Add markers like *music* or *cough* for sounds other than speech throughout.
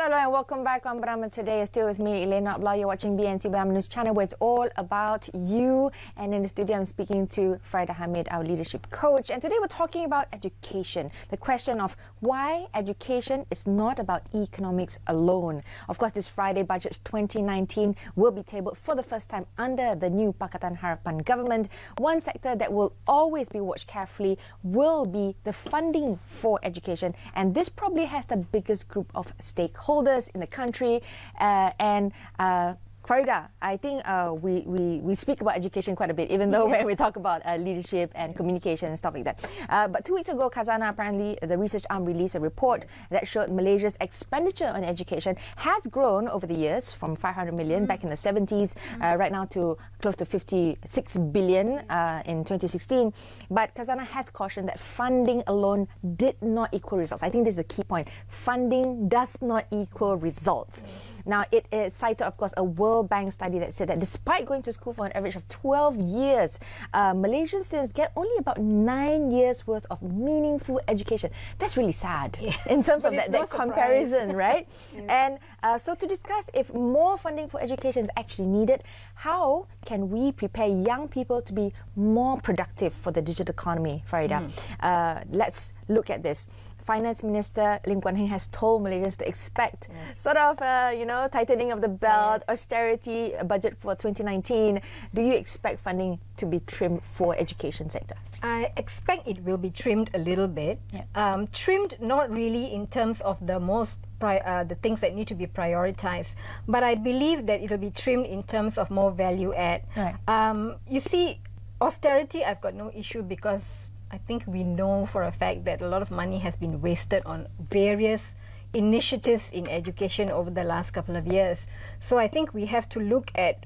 Hello and welcome back on Bernama today. Is still with me, Elena Abla. You're watching BNC Bernama News Channel where it's all about you. And in the studio, I'm speaking to Faridah Hameed, our leadership coach. And today we're talking about education. The question of why education is not about economics alone. Of course, this Friday, Budget 2019 will be tabled for the first time under the new Pakatan Harapan government. One sector that will always be watched carefully will be the funding for education. And this probably has the biggest group of stakeholders stakeholders in the country uh, and uh, Faridah, I think uh, we, we, we speak about education quite a bit, even though yes. when we talk about uh, leadership and communication and stuff like that. Uh, but two weeks ago, Khazanah apparently, the research arm released a report yes. that showed Malaysia's expenditure on education has grown over the years from 500 million mm. back in the 70s, mm. right now to close to 56 billion uh, in 2016. But Khazanah has cautioned that funding alone did not equal results. I think this is a key point. Funding does not equal results. Mm. Now, it is cited, of course, a World Bank study that said that despite going to school for an average of 12 years, uh, Malaysian students get only about nine years worth of meaningful education. That's really sad yes, in terms of that, no that comparison, *laughs* right? yes. And uh, so, to discuss if more funding for education is actually needed, how can we prepare young people to be more productive for the digital economy, Faridah? Mm. Uh, let's look at this. Finance Minister Lim Guan Eng has told Malaysians to expect yes. sort of, uh, you know, tightening of the belt, yes. austerity budget for 2019. Do you expect funding to be trimmed for education sector? I expect it will be trimmed a little bit. Yeah. Um, trimmed not really in terms of the most uh, the things that need to be prioritized, but I believe that it will be trimmed in terms of more value add. Right. Um, you see, austerity, I've got no issue because I think we know for a fact that a lot of money has been wasted on various initiatives in education over the last couple of years. So I think we have to look at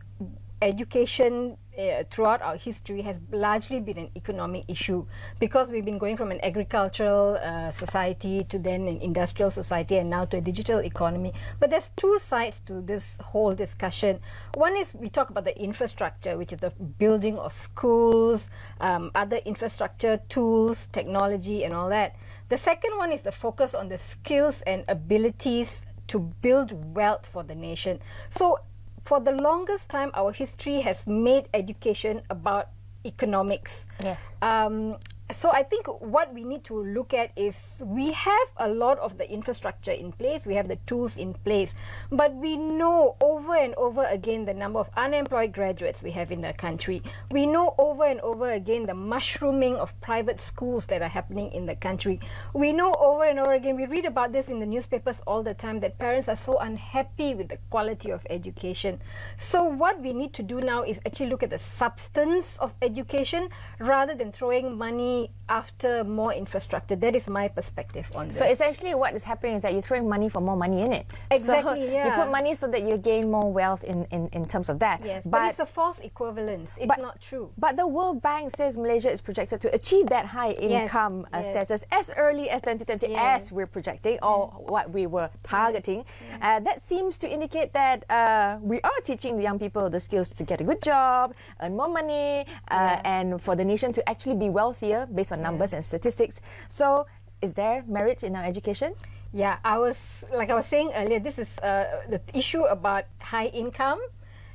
education uh, throughout our history has largely been an economic issue because we've been going from an agricultural uh, society to then an industrial society and now to a digital economy. But there's two sides to this whole discussion. One is we talk about the infrastructure, which is the building of schools, um, other infrastructure, tools, technology, and all that. The second one is the focus on the skills and abilities to build wealth for the nation. So for the longest time, our history has made education about economics. Yes. Um, so I think what we need to look at is we have a lot of the infrastructure in place, we have the tools in place, but we know over and over again the number of unemployed graduates we have in the country. We know over and over again the mushrooming of private schools that are happening in the country. We know over and over again, we read about this in the newspapers all the time, that parents are so unhappy with the quality of education. So what we need to do now is actually look at the substance of education rather than throwing money after more infrastructure. That is my perspective on this. So essentially what is happening is that you're throwing money for more money in it. Exactly, so *laughs* yeah. You put money so that you gain more wealth in, in, in terms of that. Yes, but, but it's a false equivalence. It's but, not true. But the World Bank says Malaysia is projected to achieve that high income yes, uh, yes. status as early as 2020 as we're projecting or what we were targeting. Uh, that seems to indicate that uh, we are teaching the young people the skills to get a good job, earn more money, uh, and for the nation to actually be wealthier based on numbers yeah. and statistics. So, is there merit in our education? Yeah, I was like I was saying earlier. This is uh, the issue about high income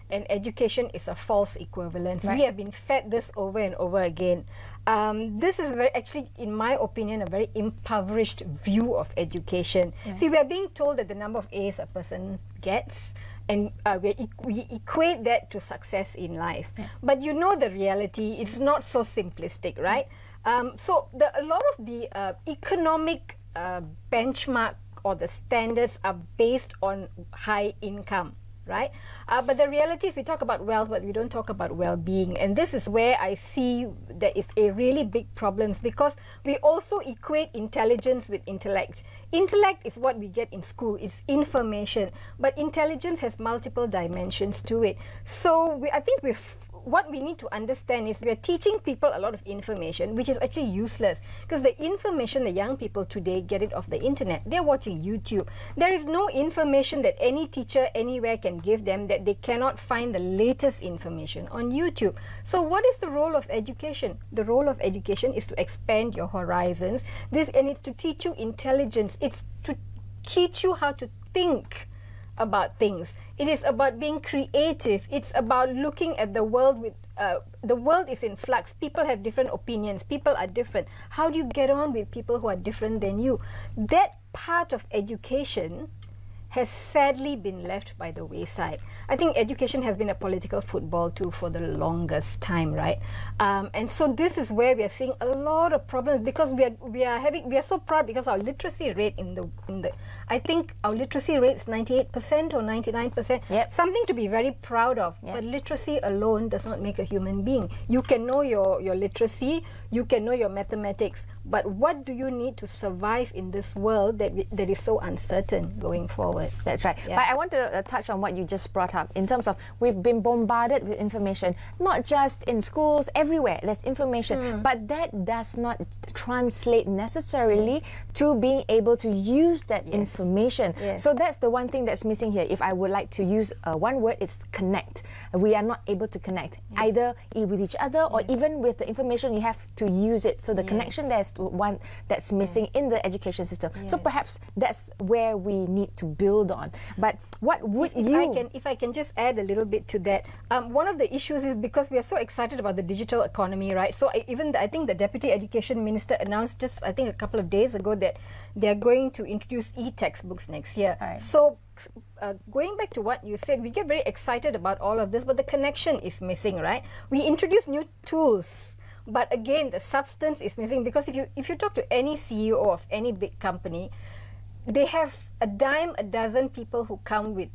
and education is a false equivalence. Right. We have been fed this over and over again. Um, this is very, actually, in my opinion, a very impoverished view of education. Right. See, we are being told that the number of A's a person gets, and uh, we, we equate that to success in life. Yeah. But you know the reality, it's not so simplistic, right? Um, so the, a lot of the uh, economic uh, benchmark or the standards are based on high income right? Uh, but the reality is we talk about wealth, but we don't talk about well-being. And this is where I see there is a really big problem because we also equate intelligence with intellect. Intellect is what we get in school, it's information, but intelligence has multiple dimensions to it. So we, I think we've what we need to understand is we are teaching people a lot of information which is actually useless because the information the young people today get it off the internet. They're watching youtube. There is no information that any teacher anywhere can give them that they cannot find the latest information on youtube. So what is the role of education? The role of education is to expand your horizons. This and it's to teach you intelligence. It's to teach you how to think about things. It is about being creative. It's about looking at the world with uh, the world is in flux. People have different opinions. People are different. How do you get on with people who are different than you? That part of education has sadly been left by the wayside. I think education has been a political football too for the longest time, right? Um, and so this is where we are seeing a lot of problems because we are we are having we are so proud because our literacy rate in the in the I think our literacy rate is ninety eight percent or ninety nine percent. Something to be very proud of. Yep. But literacy alone does not make a human being. You can know your your literacy, you can know your mathematics, but what do you need to survive in this world that we, that is so uncertain going forward? That's right. Yeah. But I want to uh, touch on what you just brought up in terms of we've been bombarded with information, not just in schools, everywhere. There's information, Hmm. but that does not translate necessarily to being able to use that information. Yes. So that's the one thing that's missing here. If I would like to use uh, one word, it's connect. We are not able to connect either e- with each other or even with the information. You have to use it. So the connection there's one that's missing in the education system. So perhaps that's where we need to build on. But what would if you? I can, if I can just add a little bit to that, um, one of the issues is because we are so excited about the digital economy, right? So I, even the, I think the deputy education minister announced just I think a couple of days ago that they are going to introduce e-textbooks next year. Right. So. Uh, going back to what you said, we get very excited about all of this, but the connection is missing, right? We introduce new tools, but again, the substance is missing because if you if you talk to any CEO of any big company, they have a dime a dozen people who come with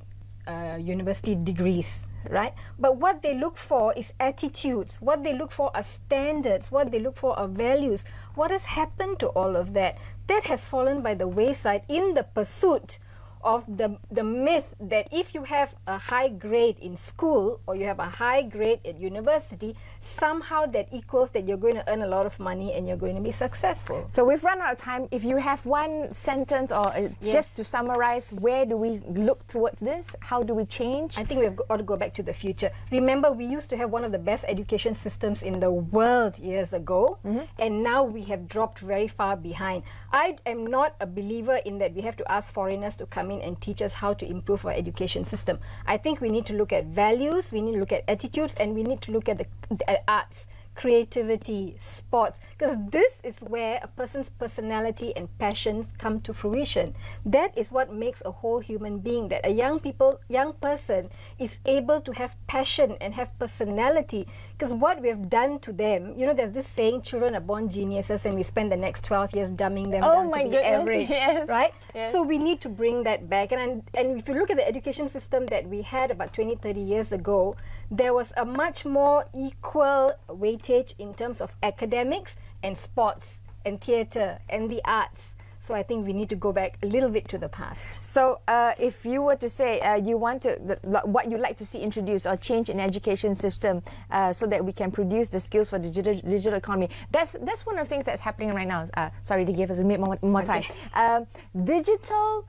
uh, university degrees, right? But what they look for is attitudes. What they look for are standards. What they look for are values. What has happened to all of that? That has fallen by the wayside in the pursuit of the the myth that if you have a high grade in school or you have a high grade at university, somehow that equals that you're going to earn a lot of money and you're going to be successful. So we've run out of time. If you have one sentence or uh, just to summarize, where do we look towards this? How do we change? I think we've got to go back to the future. Remember, we used to have one of the best education systems in the world years ago, and now we have dropped very far behind. I am not a believer in that we have to ask foreigners to come in and teach us how to improve our education system. I think we need to look at values, we need to look at attitudes, and we need to look at the at arts creativity, sports, because this is where a person's personality and passions come to fruition. That is what makes a whole human being. That a young people, young person, is able to have passion and have personality. Because what we have done to them, you know, there's this saying, children are born geniuses, and we spend the next 12 years dumbing them Oh down my to be goodness, average, *laughs* yes, right? yes. So we need to bring that back. And, and and if you look at the education system that we had about 20, 30 years ago, there was a much more equal weightage in terms of academics and sports and theatre and the arts. So I think we need to go back a little bit to the past. So, uh, if you were to say uh, you want to, the, what you'd like to see introduced or change in education system uh, so that we can produce the skills for the digital, digital economy, that's that's one of the things that's happening right now. Uh, sorry to give us a bit more, more time. *laughs* Um, digital,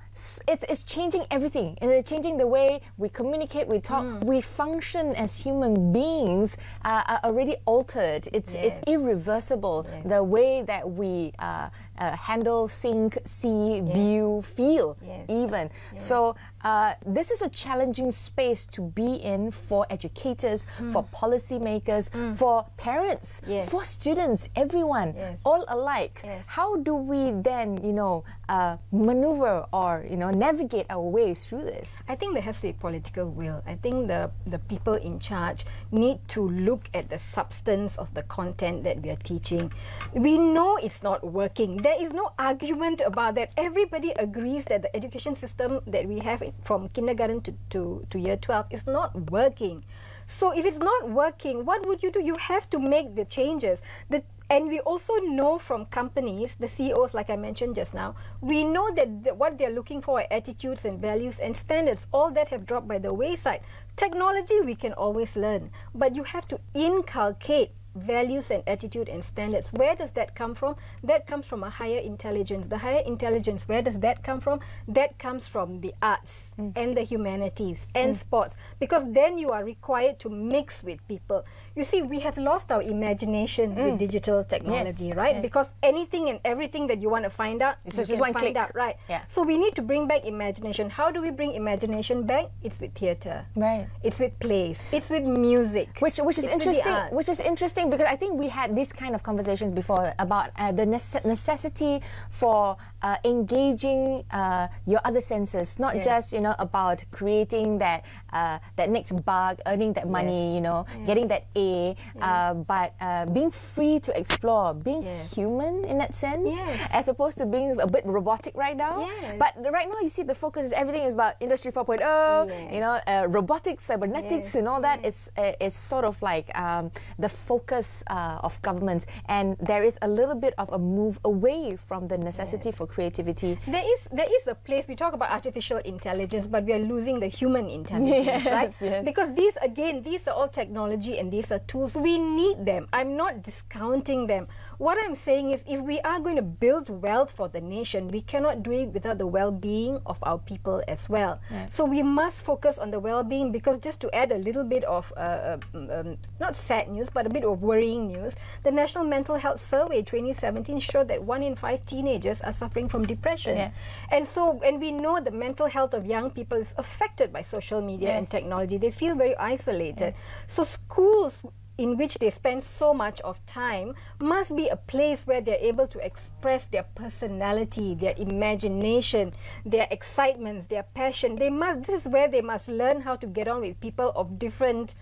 it's, it's changing everything. And It's changing the way we communicate, we talk, Mm. we function as human beings uh, are already altered. It's it's Yes. irreversible. The way that we uh, uh, handle, think, see, view, feel, Yes. even. So uh, this is a challenging space to be in for educators, for policymakers, for parents, Yes. for students, everyone, Yes. all alike. Yes. How do we then, you know, uh, maneuver or you know navigate our way through this? I think there has to be political will. I think the, the people in charge need to look at the substance of the content that we are teaching. We know it's not working. There is no argument about that. Everybody agrees that the education system that we have in- from kindergarten to, to, to year 12 is not working. So if it's not working, what would you do? You have to make the changes. The and we also know from companies, the CEOs, like I mentioned just now, we know that the, what they're looking for are attitudes and values and standards. All that have dropped by the wayside. Technology, we can always learn, but you have to inculcate values and attitude and standards. Where does that come from? That comes from a higher intelligence. The higher intelligence, where does that come from? That comes from the arts mm. and the humanities and mm. sports because then you are required to mix with people. You see, we have lost our imagination mm. with digital technology, yes. right? Yes. Because anything and everything that you want to find out, so you can find click. out, right? Yeah. So we need to bring back imagination. How do we bring imagination back? It's with theatre. Right. It's with plays. It's with music. Which which is it's interesting. Which is interesting because I think we had these kind of conversations before about uh, the necessity for uh, engaging uh, your other senses, not yes. just you know about creating that uh, that next bug, earning that money, yes. you know, yes. getting that A, uh, but uh, being free to explore, being human in that sense, as opposed to being a bit robotic right now. But right now, you see, the focus is everything is about Industry 4.0, you know, uh, robotics, cybernetics, and all that. It's it's sort of like um, the focus of governments, and there is a little bit of a move away from the necessity for creativity. There is there is a place we talk about artificial intelligence, but we are losing the human intelligence, yes, right? *laughs* Yes. Because these again, these are all technology and these are tools. We need them. I'm not discounting them. What I'm saying is, if we are going to build wealth for the nation, we cannot do it without the well-being of our people as well. Yes. So we must focus on the well-being because just to add a little bit of uh, um, um, not sad news, but a bit of worrying news, the National Mental Health Survey 2017 showed that one in five teenagers are suffering from depression, yeah. and so and we know the mental health of young people is affected by social media yes. and technology. They feel very isolated. Yes. So schools in which they spend so much of time must be a place where they're able to express their personality, their imagination, their excitements, their passion. They must this is where they must learn how to get on with people of different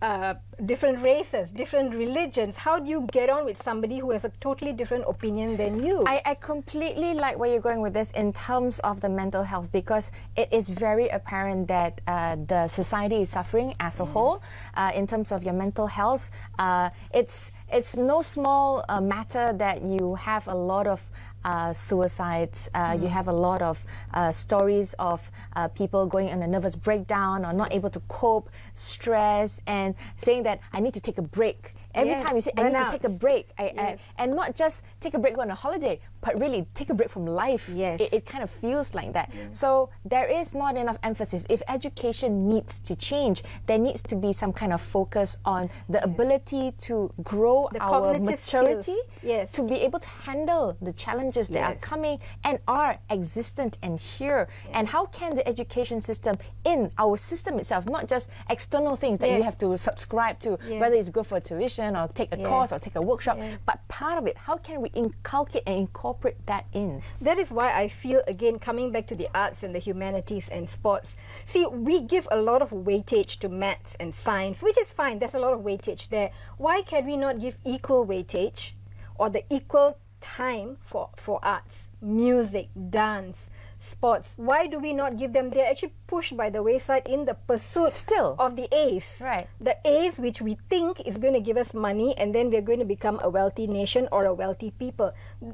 uh, different races, different religions. How do you get on with somebody who has a totally different opinion than you? I, I completely like where you're going with this in terms of the mental health because it is very apparent that uh, the society is suffering as a mm. whole uh, in terms of your mental health. Uh, it's it's no small uh, matter that you have a lot of uh, suicides. Uh, mm. You have a lot of uh, stories of uh, people going on a nervous breakdown or not able to cope, stress, and saying that I need to take a break. Every yes, time you say I need to take a break, I, yes. I, and not just take a break on a holiday, but really take a break from life. Yes. It, it kind of feels like that. So there is not enough emphasis. If education needs to change, there needs to be some kind of focus on the ability to grow the our maturity, yes. to be able to handle the challenges that yes. are coming and are existent and here. And how can the education system in our system itself, not just external things that you have to subscribe to, whether it's good for tuition or take a course or take a workshop, but part of it, how can we inculcate and incorporate incorporate that in. That is why I feel, again, coming back to the arts and the humanities and sports. See, we give a lot of weightage to maths and science, which is fine. There's a lot of weightage there. Why can we not give equal weightage or the equal time for, for arts, music, dance, sports. Why do we not give them? They're actually pushed by the wayside in the pursuit still of the A's. Right. The A's which we think is going to give us money and then we're going to become a wealthy nation or a wealthy people.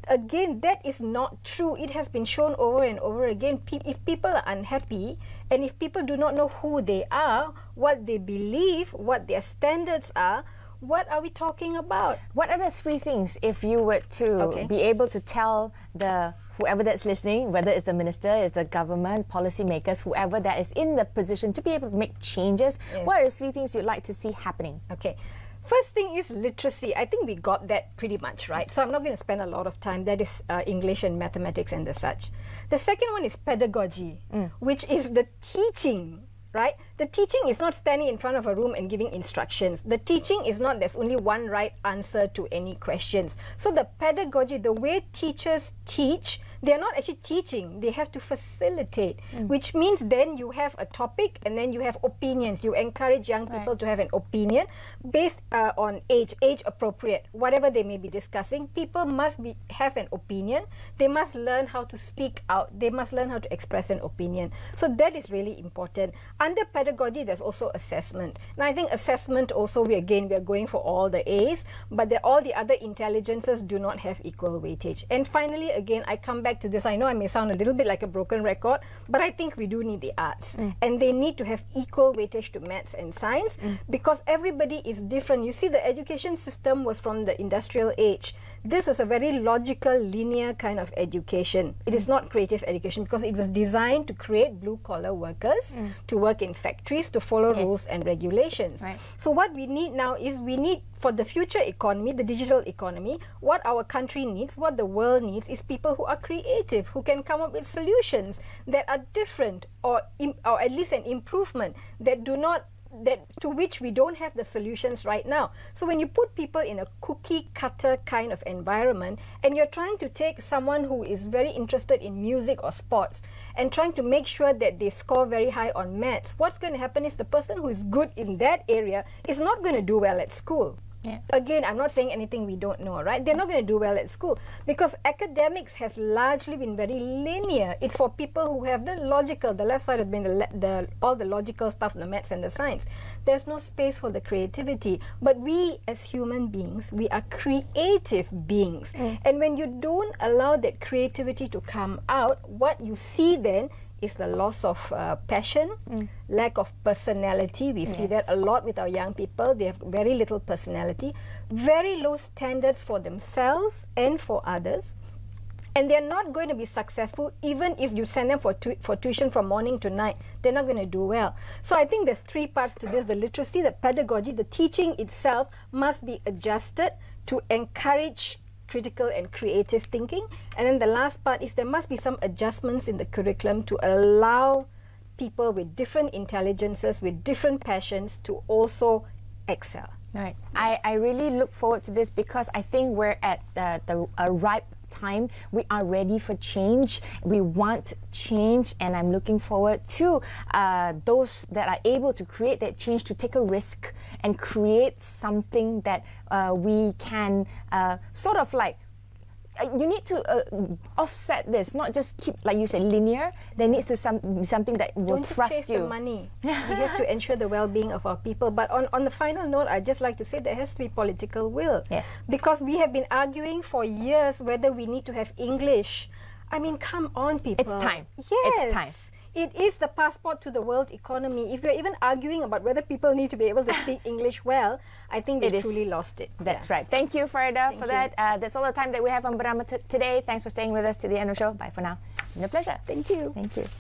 Again, that is not true. It has been shown over and over again. If people are unhappy and if people do not know who they are, what they believe, what their standards are, what are we talking about? What are the three things if you were to okay. be able to tell the whoever that's listening, whether it's the minister, it's the government, policymakers, whoever that is in the position to be able to make changes, yes. what are the three things you'd like to see happening? Okay. First thing is literacy. I think we got that pretty much right. So I'm not going to spend a lot of time. That is uh, English and mathematics and the such. The second one is pedagogy, mm. which is the teaching right? The teaching is not standing in front of a room and giving instructions. The teaching is not there's only one right answer to any questions. So the pedagogy, the way teachers teach, they're not actually teaching, they have to facilitate, mm. which means then you have a topic and then you have opinions. You encourage young people right. to have an opinion based uh, on age, age appropriate, whatever they may be discussing. People must be have an opinion. They must learn how to speak out. They must learn how to express an opinion. So that is really important. Under pedagogy, there's also assessment. And I think assessment also, we again, we are going for all the A's, but all the other intelligences do not have equal weightage. And finally, again, I come back back to this. I know I may sound a little bit like a broken record, but I think we do need the arts. Mm. And they need to have equal weightage to maths and science mm. because everybody is different. You see, the education system was from the industrial age. This was a very logical, linear kind of education. It is not creative education because it was designed to create blue collar workers mm. to work in factories, to follow yes. rules and regulations. Right. So, what we need now is we need for the future economy, the digital economy, what our country needs, what the world needs is people who are creative, who can come up with solutions that are different or, or at least an improvement that do not that to which we don't have the solutions right now. So when you put people in a cookie cutter kind of environment and you're trying to take someone who is very interested in music or sports and trying to make sure that they score very high on maths, what's going to happen is the person who is good in that area is not going to do well at school. Yeah. Again, I'm not saying anything we don't know, right? They're not going to do well at school because academics has largely been very linear. It's for people who have the logical, the left side has been the, the all the logical stuff, the maths and the science. There's no space for the creativity. But we as human beings, we are creative beings. Mm. And when you don't allow that creativity to come out, what you see then is the loss of uh, passion, mm. lack of personality. We yes. see that a lot with our young people. They have very little personality, very low standards for themselves and for others. And they're not going to be successful even if you send them for, tu- for tuition from morning to night. They're not going to do well. So I think there's three parts to this the literacy, the pedagogy, the teaching itself must be adjusted to encourage critical and creative thinking. And then the last part is there must be some adjustments in the curriculum to allow people with different intelligences, with different passions to also excel. Right. I, I really look forward to this because I think we're at the, the a ripe time. We are ready for change. We want change, and I'm looking forward to uh, those that are able to create that change to take a risk and create something that uh, we can uh, sort of like you need to uh, offset this, not just keep, like you said, linear. There needs to some something that will Don't trust chase you. the money. *laughs* we have to ensure the well-being of our people. But on, on the final note, I'd just like to say there has to be political will. Yes. Because we have been arguing for years whether we need to have English. I mean, come on, people. It's time. Yes. It's time. It is the passport to the world economy. If we're even arguing about whether people need to be able to *laughs* speak English well, I think we've truly lost it. That's yeah. right. Thank you, Faridah, for that. Uh, that's all the time that we have on Bernama today. Thanks for staying with us to the end of the show. Bye for now. It's been a pleasure. Thank you. Thank you.